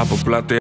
Από πλάτε